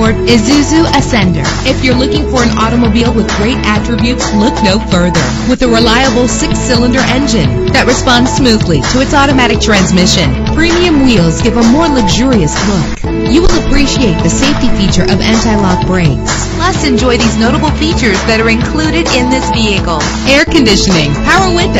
Ford Isuzu Ascender. If you're looking for an automobile with great attributes, look no further. With a reliable six-cylinder engine that responds smoothly to its automatic transmission, premium wheels give a more luxurious look. You will appreciate the safety feature of anti-lock brakes. Plus, enjoy these notable features that are included in this vehicle. Air conditioning, power windows,